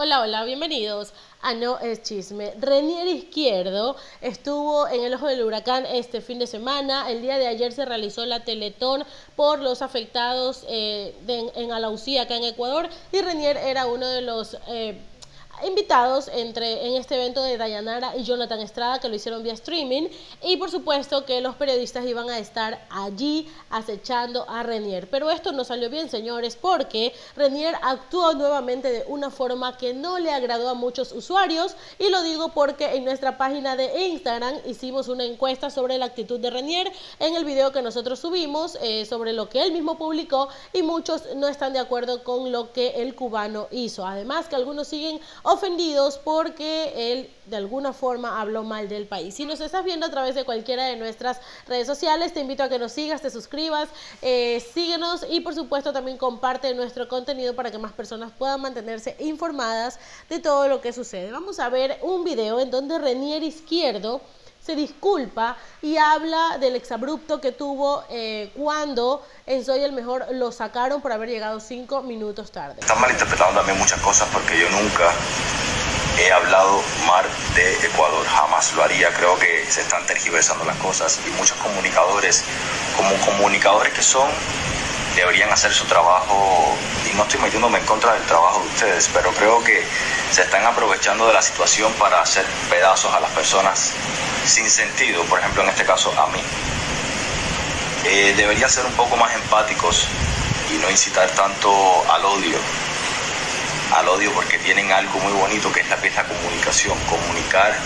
Hola, hola, bienvenidos a No es Chisme. Renier Izquierdo estuvo en el ojo del huracán este fin de semana. El día de ayer se realizó la Teletón por los afectados eh, en Alausí, acá en Ecuador, y Renier era uno de los... Eh, invitados entre, en este evento de Dayanara y Jonathan Estrada, que lo hicieron vía streaming. Y por supuesto que los periodistas iban a estar allí acechando a Renier. Pero esto no salió bien, señores, porque Renier actuó nuevamente de una forma que no le agradó a muchos usuarios. Y lo digo porque en nuestra página de Instagram hicimos una encuesta sobre la actitud de Renier en el video que nosotros subimos eh, sobre lo que él mismo publicó y muchos no están de acuerdo con lo que el cubano hizo. Además que algunos siguen ofendidos porque él de alguna forma habló mal del país. Si nos estás viendo a través de cualquiera de nuestras redes sociales, te invito a que nos sigas, te suscribas, eh, síguenos y por supuesto también comparte nuestro contenido para que más personas puedan mantenerse informadas de todo lo que sucede. Vamos a ver un video en donde Renier Izquierdo se disculpa y habla del exabrupto que tuvo eh, cuando en Soy el Mejor lo sacaron por haber llegado cinco minutos tarde. Están malinterpretando también muchas cosas porque yo nunca he hablado mal de Ecuador, jamás lo haría. Creo que se están tergiversando las cosas y muchos comunicadores, como comunicadores que son, deberían hacer su trabajo y no estoy metiéndome en contra del trabajo de ustedes, pero creo que se están aprovechando de la situación para hacer pedazos a las personas sin sentido, por ejemplo en este caso a mí. Eh, deberían ser un poco más empáticos y no incitar tanto al odio, al odio porque tienen algo muy bonito que es la pieza comunicación, comunicar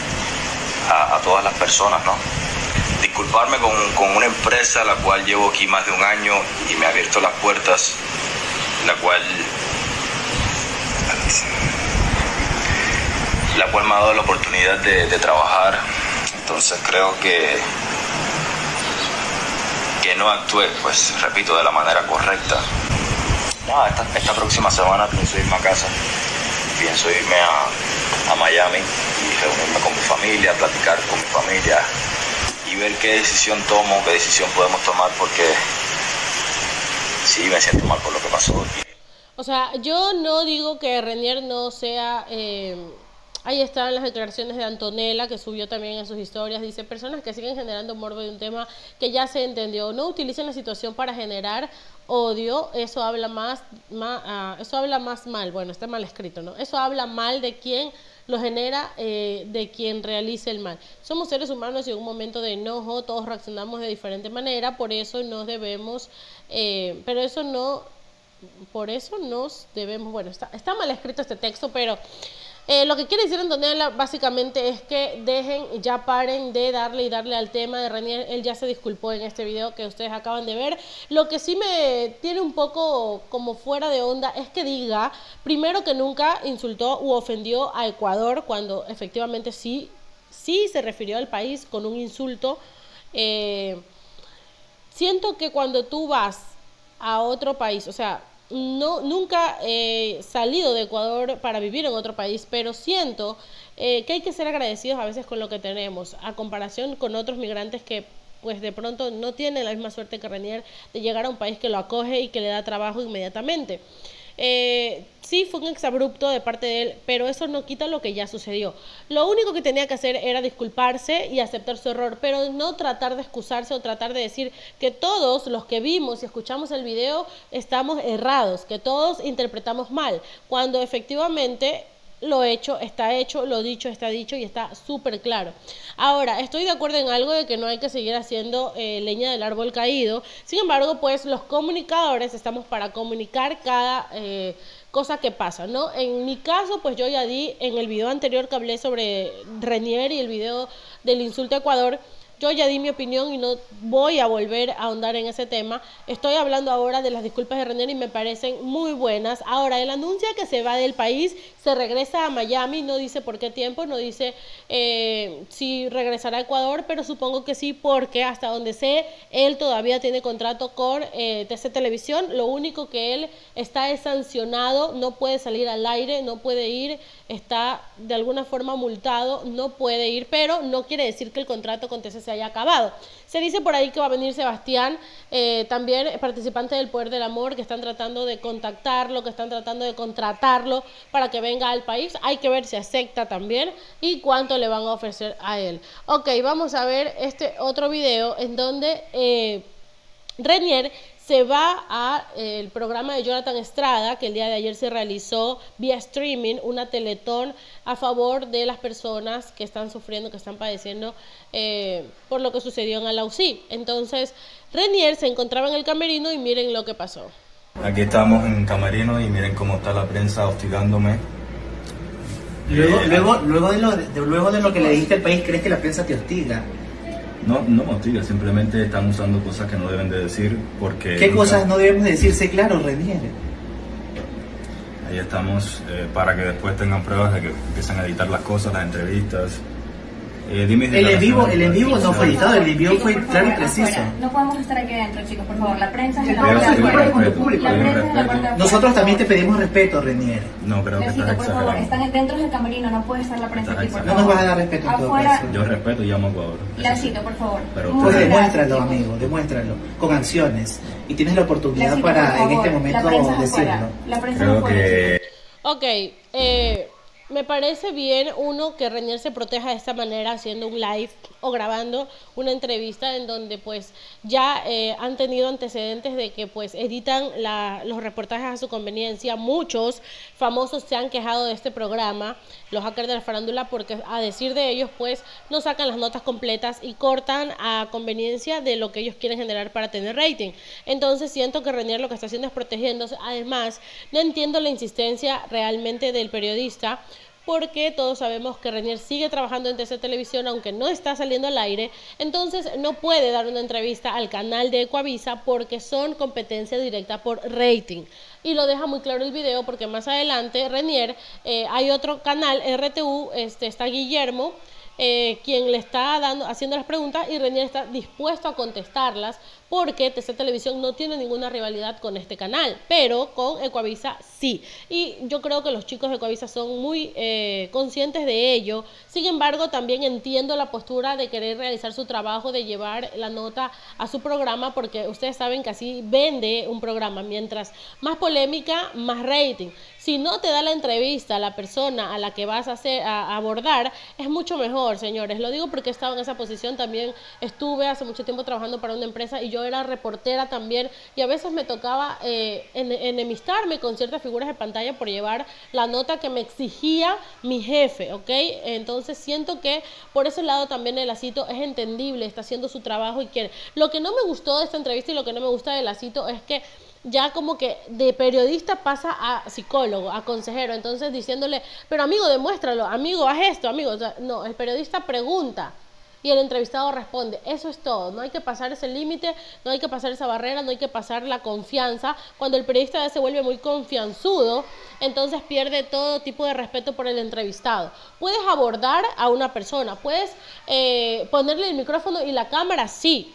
a todas las personas, ¿no? Disculparme con, con, una empresa la cual llevo aquí más de un año y me ha abierto las puertas, la cual la cual me ha dado la oportunidad de, trabajar. Entonces creo que que no actué, pues repito, de la manera correcta. Nada, esta, esta próxima semana pienso irme a casa, pienso irme a, a Miami y reunirme con mi familia, platicar con mi familia, ver qué decisión tomo, qué decisión podemos tomar, porque sí me siento mal por lo que pasó. O sea, yo no digo que Renier no sea... Eh, ahí están las declaraciones de Antonella, que subió también en sus historias. Dice, personas que siguen generando morbo de un tema que ya se entendió. No utilicen la situación para generar odio. Eso habla más, uh, eso habla más mal. Bueno, está mal escrito, ¿no? Eso habla mal de quién lo genera eh, de quien realice el mal. Somos seres humanos y en un momento de enojo todos reaccionamos de diferente manera, por eso nos debemos, eh, pero eso no, por eso nos debemos, bueno, está, está mal escrito este texto, pero eh, lo que quiere decir Antonella básicamente es que dejen, ya paren de darle y darle al tema de Renier. Él ya se disculpó en este video que ustedes acaban de ver. Lo que sí me tiene un poco como fuera de onda es que diga, primero que nunca insultó u ofendió a Ecuador cuando efectivamente sí, sí se refirió al país con un insulto. Eh, siento que cuando tú vas a otro país, o sea, no, nunca he salido de Ecuador para vivir en otro país, pero siento eh, que hay que ser agradecidos a veces con lo que tenemos, a comparación con otros migrantes que pues de pronto no tienen la misma suerte que Renier de llegar a un país que lo acoge y que le da trabajo inmediatamente. Eh, sí, fue un exabrupto de parte de él, pero eso no quita lo que ya sucedió. Lo único que tenía que hacer era disculparse y aceptar su error, pero no tratar de excusarse o tratar de decir que todos los que vimos y escuchamos el video estamos errados, que todos interpretamos mal, cuando efectivamente lo hecho está hecho, lo dicho está dicho y está súper claro. Ahora, estoy de acuerdo en algo de que no hay que seguir haciendo eh, leña del árbol caído. Sin embargo, pues los comunicadores estamos para comunicar cada eh, cosa que pasa, ¿no? En mi caso, pues yo ya di en el video anterior que hablé sobre Renier y el video del insulto a Ecuador yo ya di mi opinión y no voy a volver a ahondar en ese tema. Estoy hablando ahora de las disculpas de René y me parecen muy buenas. Ahora, él anuncia que se va del país, se regresa a Miami, no dice por qué tiempo, no dice eh, si regresará a Ecuador, pero supongo que sí, porque hasta donde sé, él todavía tiene contrato con eh, TC Televisión. Lo único que él está es sancionado, no puede salir al aire, no puede ir, está de alguna forma multado, no puede ir, pero no quiere decir que el contrato con TC se haya acabado. Se dice por ahí que va a venir Sebastián, eh, también participante del Poder del Amor, que están tratando de contactarlo, que están tratando de contratarlo para que venga al país. Hay que ver si acepta también y cuánto le van a ofrecer a él. Ok, vamos a ver este otro video en donde eh, Renier se va a eh, el programa de Jonathan Estrada, que el día de ayer se realizó vía streaming, una teletón a favor de las personas que están sufriendo, que están padeciendo eh, por lo que sucedió en Alausí. Entonces, Renier se encontraba en el camerino y miren lo que pasó. Aquí estamos en camerino y miren cómo está la prensa hostigándome. Luego, eh, luego, luego, de lo, de, luego de lo que le dijiste al país, ¿crees que la prensa te hostiga? No, no motiva, simplemente están usando cosas que no deben de decir porque... ¿Qué cosas no debemos decirse? Claro, Renier. Ahí estamos eh, para que después tengan pruebas de que empiezan a editar las cosas, las entrevistas. Eh, dime el en vivo, el en vivo no fue editado, el en vivo fue claro y preciso. No podemos estar aquí adentro, chicos, por favor. La prensa es la parte Nosotros también te pedimos respeto, Renier. No, creo que estás por favor, están dentro del camerino, no puede estar la prensa aquí, por No nos vas a dar respeto en todo caso. Yo respeto y llamo a Ecuador. La cito, por favor. pues demuéstralo, amigo, demuéstralo, con acciones. Y tienes la oportunidad para en este momento decirlo. La prensa creo que... Ok, eh me parece bien uno que Renier se proteja de esta manera haciendo un live o grabando una entrevista en donde pues ya eh, han tenido antecedentes de que pues editan los reportajes a su conveniencia. Muchos famosos se han quejado de este programa, los hackers de la farándula, porque a decir de ellos pues no sacan las notas completas y cortan a conveniencia de lo que ellos quieren generar para tener rating. Entonces siento que Renier lo que está haciendo es protegiéndose. Además, no entiendo la insistencia realmente del periodista porque todos sabemos que Renier sigue trabajando en TC Televisión aunque no está saliendo al aire, entonces no puede dar una entrevista al canal de Ecuavisa porque son competencia directa por rating. Y lo deja muy claro el video porque más adelante Renier, eh, hay otro canal, RTU, este, está Guillermo, eh, quien le está dando, haciendo las preguntas y Renier está dispuesto a contestarlas porque TC Televisión no tiene ninguna rivalidad con este canal, pero con Ecuavisa sí. Y yo creo que los chicos de Ecuavisa son muy eh, conscientes de ello. Sin embargo, también entiendo la postura de querer realizar su trabajo, de llevar la nota a su programa, porque ustedes saben que así vende un programa. Mientras más polémica, más rating. Si no te da la entrevista a la persona a la que vas a, hacer, a abordar, es mucho mejor, señores. Lo digo porque he estado en esa posición. También estuve hace mucho tiempo trabajando para una empresa y yo era reportera también y a veces me tocaba eh, enemistarme con ciertas figuras de pantalla por llevar la nota que me exigía mi jefe, ¿ok? Entonces siento que por ese lado también el acito es entendible, está haciendo su trabajo y quiere. Lo que no me gustó de esta entrevista y lo que no me gusta del acito es que ya como que de periodista pasa a psicólogo, a consejero, entonces diciéndole, pero amigo, demuéstralo, amigo, haz esto, amigo, no, el periodista pregunta, y el entrevistado responde. Eso es todo. No hay que pasar ese límite, no hay que pasar esa barrera, no hay que pasar la confianza. Cuando el periodista se vuelve muy confianzudo, entonces pierde todo tipo de respeto por el entrevistado. Puedes abordar a una persona, puedes eh, ponerle el micrófono y la cámara, sí,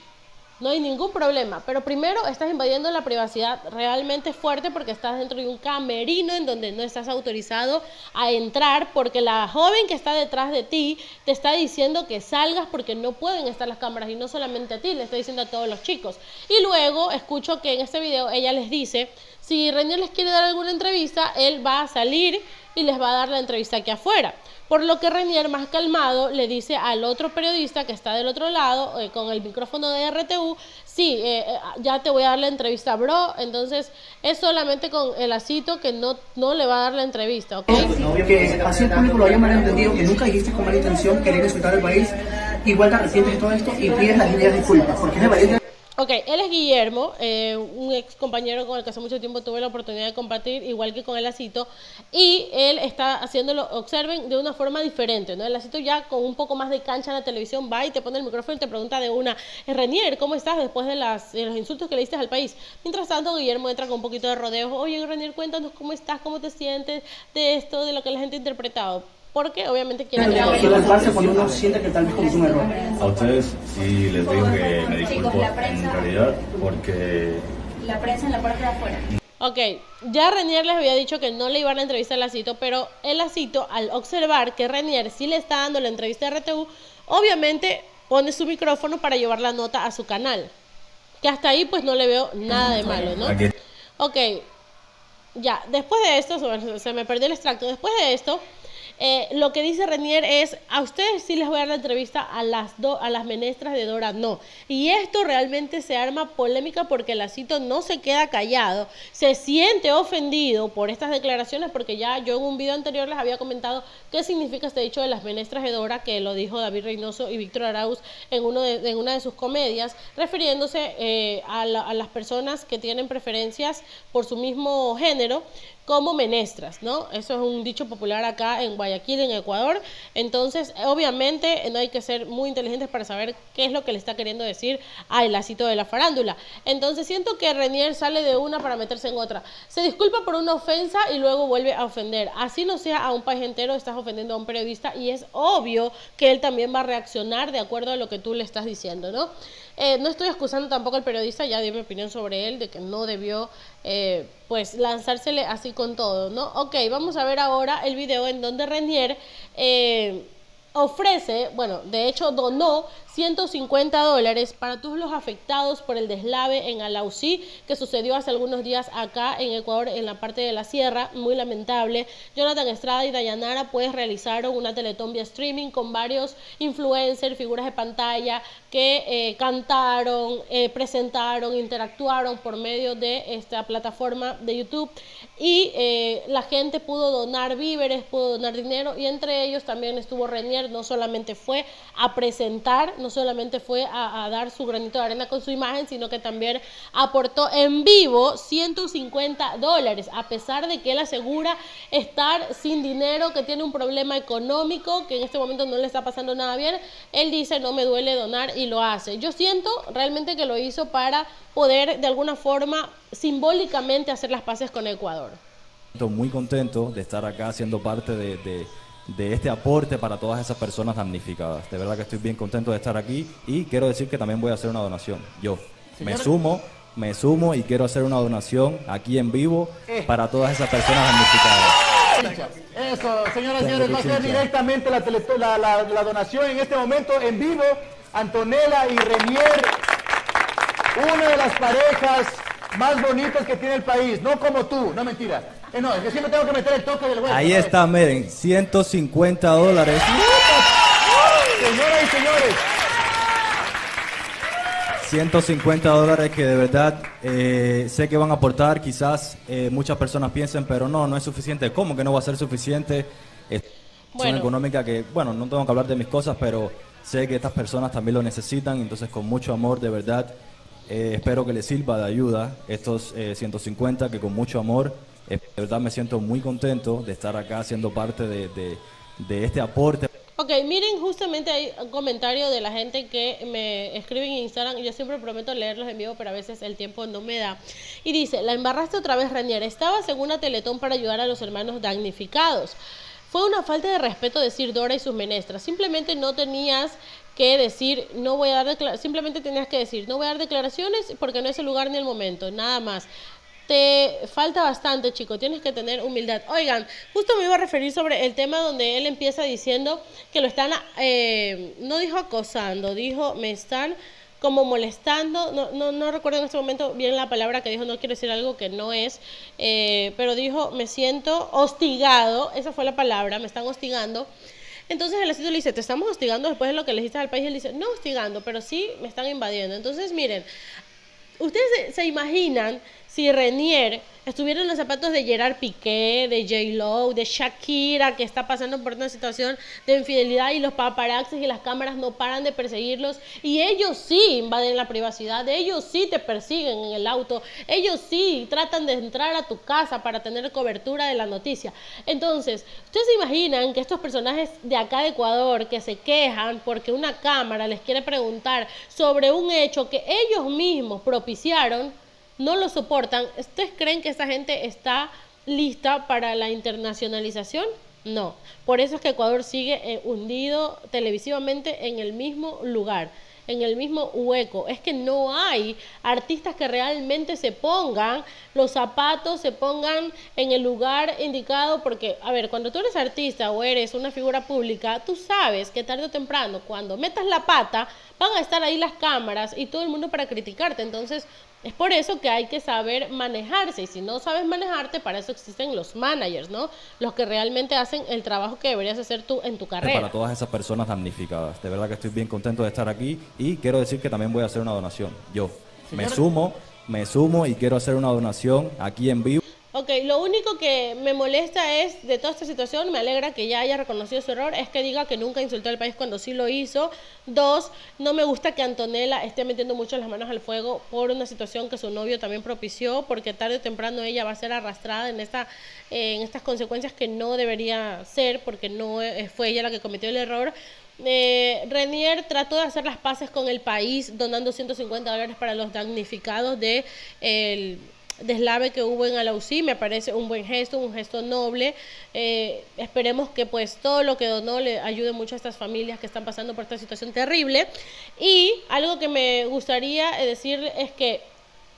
no hay ningún problema, pero primero estás invadiendo la privacidad realmente fuerte porque estás dentro de un camerino en donde no estás autorizado a entrar porque la joven que está detrás de ti te está diciendo que salgas porque no pueden estar las cámaras y no solamente a ti, le está diciendo a todos los chicos. Y luego escucho que en este video ella les dice, si Renier les quiere dar alguna entrevista, él va a salir y les va a dar la entrevista aquí afuera. Por lo que Renier, más calmado, le dice al otro periodista que está del otro lado, eh, con el micrófono de RTU, sí, eh, eh, ya te voy a dar la entrevista, bro. Entonces, es solamente con el acito que no, no le va a dar la entrevista, ¿ok? que así el público lo haya entendido, que nunca dijiste con mala intención querer insultar al país, igual te arrepientes de todo esto y pides las líneas de disculpas, porque es valiente Ok, él es Guillermo, eh, un ex compañero con el que hace mucho tiempo tuve la oportunidad de compartir, igual que con el Acito, y él está haciéndolo, observen, de una forma diferente, ¿no? El Acito ya con un poco más de cancha en la televisión va y te pone el micrófono y te pregunta de una, Renier, ¿cómo estás después de, las, de los insultos que le diste al país? Mientras tanto, Guillermo entra con un poquito de rodeo, oye, Renier, cuéntanos cómo estás, cómo te sientes de esto, de lo que la gente ha interpretado porque obviamente quieren que cuando uno siente que tal vez cometió un error? A ustedes sí les digo que me disculpo en realidad porque... La prensa en la parte de afuera. Ok, ya Renier les había dicho que no le iban a entrevistar al Lacito, pero el Lacito, al observar que Renier sí le está dando la entrevista a RTU, obviamente pone su micrófono para llevar la nota a su canal. Que hasta ahí pues no le veo nada de malo, ¿no? Ok, ya, después de esto, se me perdió el extracto, después de esto, eh, lo que dice Renier es, a ustedes sí les voy a dar la entrevista, a las, do- a las menestras de Dora no. Y esto realmente se arma polémica porque Lacito no se queda callado, se siente ofendido por estas declaraciones porque ya yo en un video anterior les había comentado qué significa este dicho de las menestras de Dora, que lo dijo David Reynoso y Víctor Arauz en, uno de, una de sus comedias, refiriéndose eh, a las personas que tienen preferencias por su mismo género como menestras, ¿no? Eso es un dicho popular acá en Guayaquil, en Ecuador. Entonces, obviamente, no hay que ser muy inteligentes para saber qué es lo que le está queriendo decir al lacito de la farándula. Entonces, siento que Renier sale de una para meterse en otra. Se disculpa por una ofensa y luego vuelve a ofender. Así no sea a un país entero, estás ofendiendo a un periodista y es obvio que él también va a reaccionar de acuerdo a lo que tú le estás diciendo, ¿no? Eh, no estoy excusando tampoco al periodista, ya di mi opinión sobre él, de que no debió, eh, pues, lanzársele así con todo, ¿no? Ok, vamos a ver ahora el video en donde Renier eh, ofrece, bueno, de hecho donó 150 dólares para todos los afectados por el deslave en Alausí que sucedió hace algunos días acá en Ecuador, en la parte de la sierra, muy lamentable. Jonathan Estrada y Dayanara pues realizaron una teletón vía streaming con varios influencers, figuras de pantalla que eh, cantaron, eh, presentaron, interactuaron por medio de esta plataforma de YouTube y eh, la gente pudo donar víveres, pudo donar dinero y entre ellos también estuvo Renier, no solamente fue a presentar, no solamente fue a, dar su granito de arena con su imagen, sino que también aportó en vivo 150 dólares, a pesar de que él asegura estar sin dinero, que tiene un problema económico, que en este momento no le está pasando nada bien, él dice no me duele donar y lo hace. Yo siento realmente que lo hizo para poder de alguna forma simbólicamente hacer las paces con Ecuador. Muy contento de estar acá siendo parte de- de este aporte para todas esas personas damnificadas. De verdad que estoy bien contento de estar aquí y quiero decir que también voy a hacer una donación. Yo me sumo, me sumo y quiero hacer una donación aquí en vivo para todas esas personas damnificadas. Eso, señoras y señores, va a ser directamente la, tele- la, la- la donación en este momento en vivo. Antonella y Renier, una de las parejas más bonitas que tiene el país, no como tú, no mentira. Eh, no, es que siempre tengo que meter el toque del hueso. Ahí ¿sabes? está, miren, 150 dólares. Señoras y señores, 150 dólares que de verdad eh, sé que van a aportar, quizás eh, muchas personas piensen, pero no, no es suficiente. ¿Cómo que no va a ser suficiente? Es Bueno. una económica que, bueno, no tengo que hablar de mis cosas, pero sé que estas personas también lo necesitan, entonces con mucho amor, de verdad, eh, espero que les sirva de ayuda estos eh, 150, que con mucho amor, eh, de verdad me siento muy contento de estar acá siendo parte de, este aporte. Ok, miren, justamente hay un comentario de la gente que me escribe en Instagram. Yo siempre prometo leerlos en vivo, pero a veces el tiempo no me da. Y dice: La embarraste otra vez, Ranier. Estabas en una teletón para ayudar a los hermanos damnificados. Fue una falta de respeto decir Dora y sus menestras. Simplemente no tenías que decir, no voy a dar. Simplemente tenías que decir, no voy a dar declaraciones porque no es el lugar ni el momento. Nada más. Te falta bastante, chico. Tienes que tener humildad. Oigan, justo me iba a referir sobre el tema donde él empieza diciendo que lo están, eh, no dijo acosando, dijo me están como molestando. No, no, no recuerdo en este momento bien la palabra que dijo, no quiero decir algo que no es, eh, pero dijo me siento hostigado. Esa fue la palabra, me están hostigando. Entonces el asesino le dice, te estamos hostigando después de lo que le hiciste al país. Él dice, no hostigando, pero sí me están invadiendo. Entonces, miren, ¿Ustedes se, imaginan si Renier estuviera en los zapatos de Gerard Piqué, de J. Lo, de Shakira, que está pasando por una situación de infidelidad y los paparazzis y las cámaras no paran de perseguirlos y ellos sí invaden la privacidad, ellos sí te persiguen en el auto, ellos sí tratan de entrar a tu casa para tener cobertura de la noticia. Entonces, ¿ustedes se imaginan que estos personajes de acá de Ecuador que se quejan porque una cámara les quiere preguntar sobre un hecho que ellos mismos propiciaron, no lo soportan? ¿Ustedes creen que esta gente está lista para la internacionalización? No. Por eso es que Ecuador sigue eh, hundido televisivamente en el mismo lugar. en el mismo hueco. Es que no hay artistas que realmente se pongan los zapatos, se pongan en el lugar indicado, porque, a ver, cuando tú eres artista o eres una figura pública, tú sabes que tarde o temprano, cuando metas la pata, van a estar ahí las cámaras y todo el mundo para criticarte. Entonces, es por eso que hay que saber manejarse y si no sabes manejarte, para eso existen los managers, ¿no? Los que realmente hacen el trabajo que deberías hacer tú en tu carrera. Para todas esas personas damnificadas. De verdad que estoy bien contento de estar aquí y quiero decir que también voy a hacer una donación. Yo me sumo, me sumo y quiero hacer una donación aquí en vivo. Ok, lo único que me molesta es de toda esta situación, me alegra que ya haya reconocido su error, es que diga que nunca insultó al país cuando sí lo hizo. Dos, no me gusta que Antonella esté metiendo mucho las manos al fuego por una situación que su novio también propició, porque tarde o temprano ella va a ser arrastrada en, esta, en estas consecuencias que no debería ser, porque no fue ella la que cometió el error. Eh, Renier trató de hacer las paces con el país, donando 150 dólares para los damnificados de el deslave que hubo en Alausí, me parece un buen gesto, un gesto noble. Eh, esperemos que pues todo lo que donó le ayude mucho a estas familias que están pasando por esta situación terrible. Y algo que me gustaría decir es que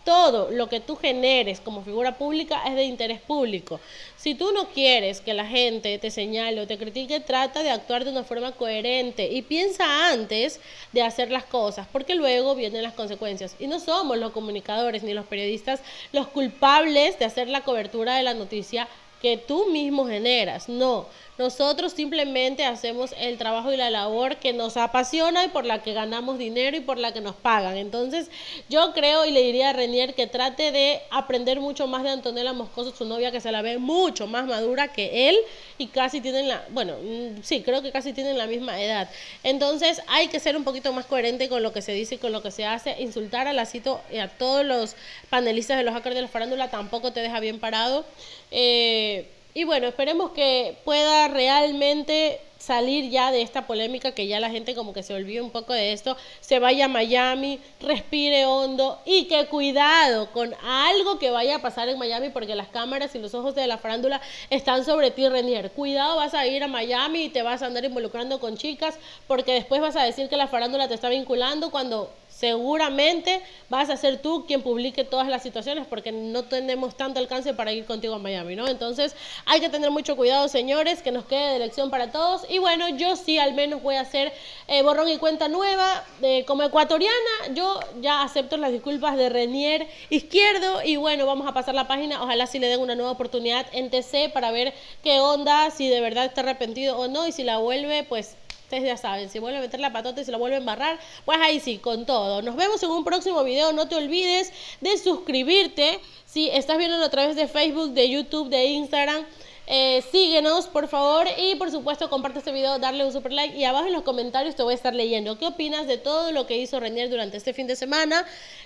todo lo que tú generes como figura pública es de interés público. Si tú no quieres que la gente te señale o te critique, trata de actuar de una forma coherente y piensa antes de hacer las cosas, porque luego vienen las consecuencias. Y no somos los comunicadores ni los periodistas los culpables de hacer la cobertura de la noticia que tú mismo generas. No, nosotros simplemente hacemos el trabajo y la labor que nos apasiona y por la que ganamos dinero y por la que nos pagan. Entonces, yo creo y le diría a Renier que trate de aprender mucho más de Antonella Moscoso, su novia, que se la ve mucho más madura que él y casi tienen la, bueno, mm, sí, creo que casi tienen la misma edad. Entonces, hay que ser un poquito más coherente con lo que se dice y con lo que se hace. Insultar a la cito y a todos los panelistas de los hackers de la farándula tampoco te deja bien parado. Eh, y bueno, esperemos que pueda realmente salir ya de esta polémica, que ya la gente como que se olvide un poco de esto, se vaya a Miami, respire hondo y que cuidado con algo que vaya a pasar en Miami porque las cámaras y los ojos de la farándula están sobre ti, Renier. Cuidado, vas a ir a Miami y te vas a andar involucrando con chicas porque después vas a decir que la farándula te está vinculando cuando seguramente vas a ser tú quien publique todas las situaciones porque no tenemos tanto alcance para ir contigo a Miami, ¿no? Entonces hay que tener mucho cuidado, señores, que nos quede de lección para todos. Y bueno, yo sí al menos voy a hacer eh, borrón y cuenta nueva. Eh, como ecuatoriana, yo ya acepto las disculpas de Renier Izquierdo y bueno, vamos a pasar la página. Ojalá si le den una nueva oportunidad en TC para ver qué onda, si de verdad está arrepentido o no y si la vuelve, pues Ustedes ya saben, si vuelve a meter la patota y se la vuelve a embarrar, pues ahí sí, con todo. Nos vemos en un próximo video. No te olvides de suscribirte. Si estás viendo a través de Facebook, de YouTube, de Instagram. Eh, síguenos por favor y por supuesto comparte este video, darle un super like y abajo en los comentarios te voy a estar leyendo qué opinas de todo lo que hizo Renier durante este fin de semana.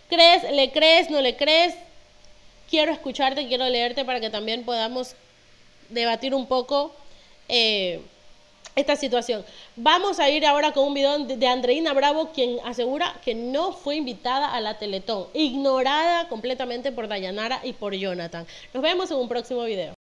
¿Crees, le crees, no le crees? Quiero escucharte, quiero leerte para que también podamos debatir un poco. Eh, esta situación. Vamos a ir ahora con un video de Andreina Bravo, quien asegura que no fue invitada a la Teletón, ignorada completamente por Dayanara y por Jonathan. Nos vemos en un próximo video.